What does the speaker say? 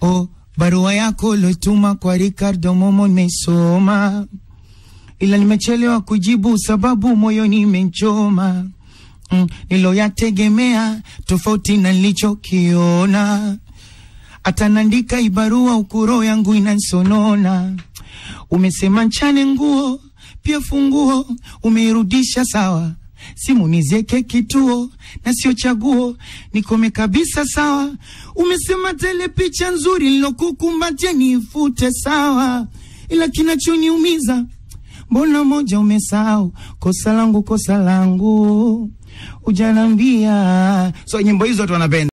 Oh, barua yako lotuma kwa Ricardo Momo nimesoma, ila nimechelewa kujibu sababu moyoni nimechoma. Mm, niloyategemea tofauti na nilichokiona, hata naandika ibarua ukuro yangu inansonona. Umesema nchane nguo pia funguo umeirudisha sawa, simu nizieke kituo na sio chaguo, nikome kabisa sawa. Umesema tele picha nzuri nilokukumbatia niifute sawa, ila kinachoniumiza mbona moja umesahau, kosa langu kosa langu ujanambia. So nyimbo hizo watu wanapenda.